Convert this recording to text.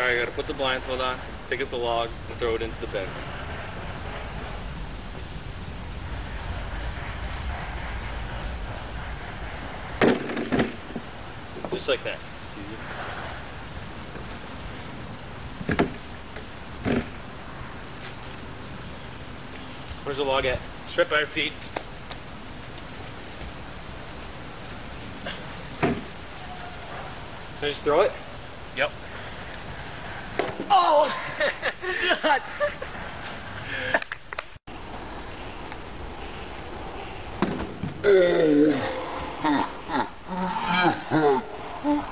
Alright, I gotta put the blindfold on, pick up the log, and throw it into the bin. Just like that. Where's the log at? Strip by your feet. Can I just throw it? Yep. Oh! God! Oh.